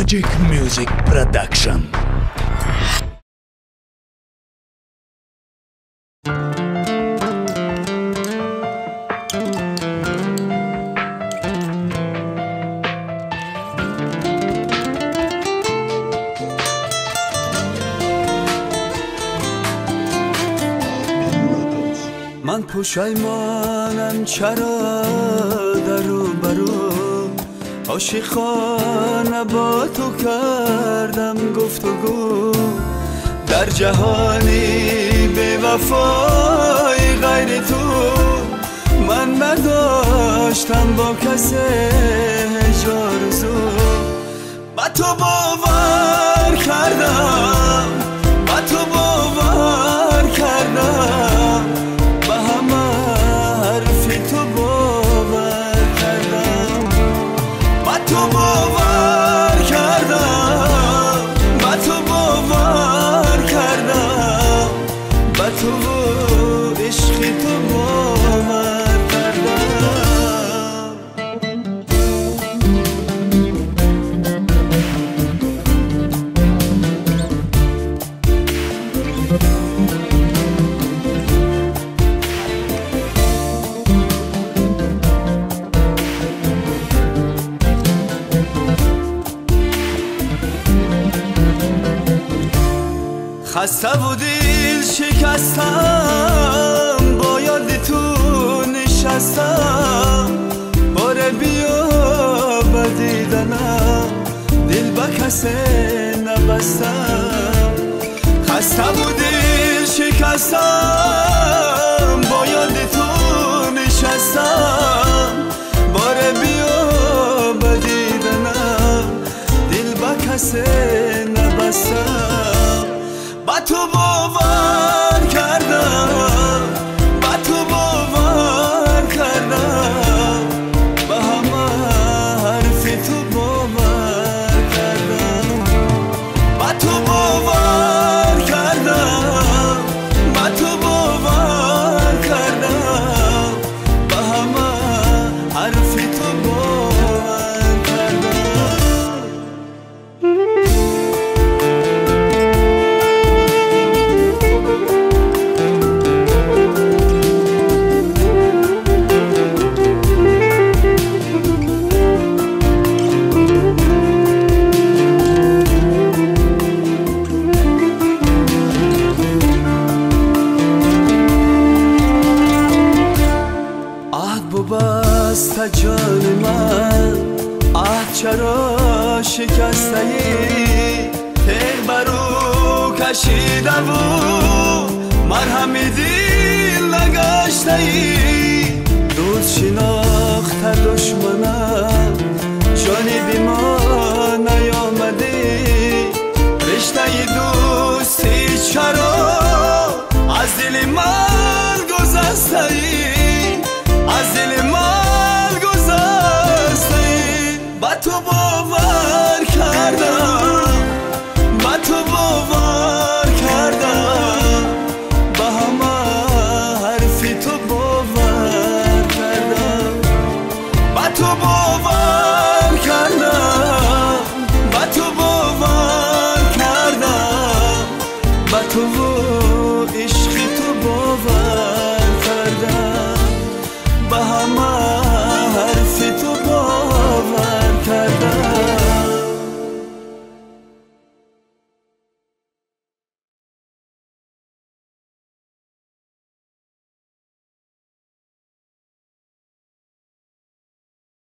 Magic Music Production. من پشیمانم چرا درو برو عاشقانه با تو کردم گفتگو. در جهانی به وفای غیر تو من نداشتم با کسی جارزو با تو باور کردم خسته و دل شکستم با یاد تو نشستم. باره بیا به دیدنم دل به کسی نبستم. خسته و دل شکستم با یاد تو نشستم. باره بیا به دیدنم دل به کسی نبستم. با باور ببست جان من. چرا شکسته ای تیر برو کشیده و مرهم دل نگشته ای